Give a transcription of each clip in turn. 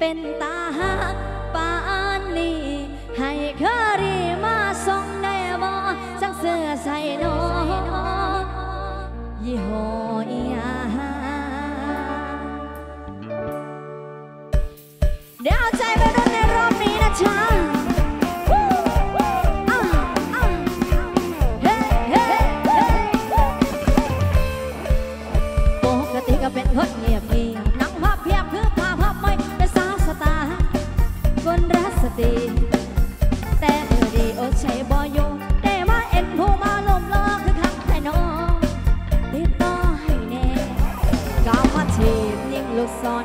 เป็นตาหัก สติ แต่เออดีโอใช้บอยยแต่ว่าเอ็นผู้มาลมลอคือคักแท่นอติดต่อให้แน่กาวมาทีมยิงลูกศร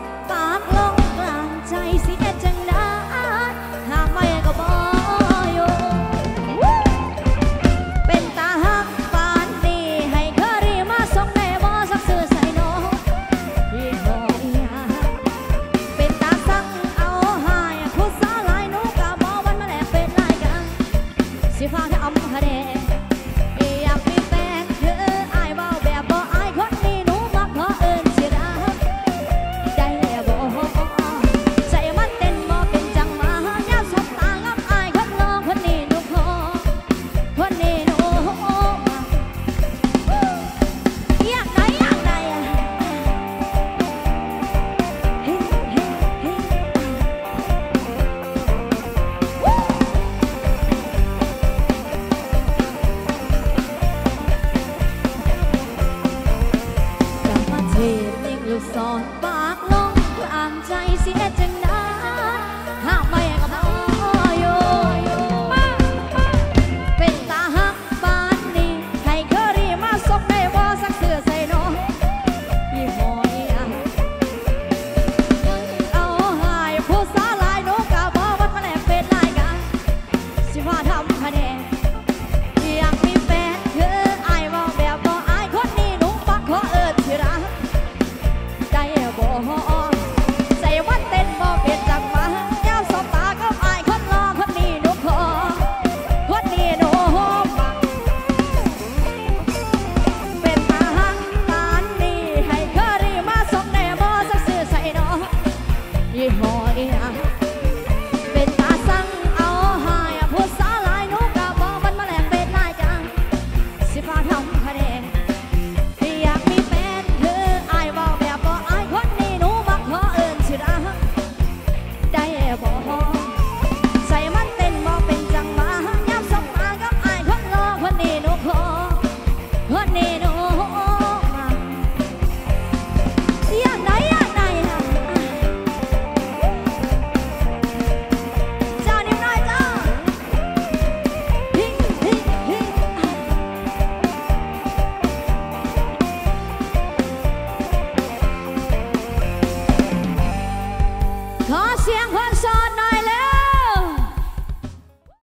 สอนปากลงกลามใจเสียจังนะห้ามไม่กับพ่อโยเป็นตาหักบานนี้ใครเคยรีมาสบในวอสักเสื้อใส่น้องยี่ห้อนี้เอาหายผู้สาลายนกกาบ่วัดมาแหลเป็นลายกันสิว่าทำคะแนน